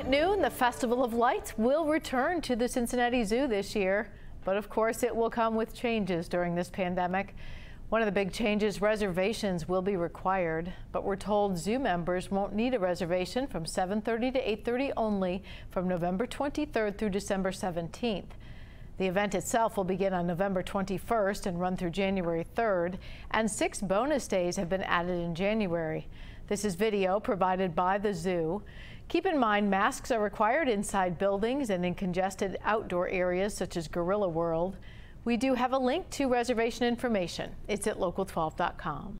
At noon, the Festival of Lights will return to the Cincinnati Zoo this year, but of course it will come with changes during this pandemic. One of the big changes, reservations will be required, but we're told zoo members won't need a reservation from 7.30 to 8.30 only from November 23rd through December 17th. The event itself will begin on November 21st and run through January 3rd, and six bonus days have been added in January. This is video provided by the zoo. Keep in mind masks are required inside buildings and in congested outdoor areas such as Gorilla World. We do have a link to reservation information. It's at local12.com.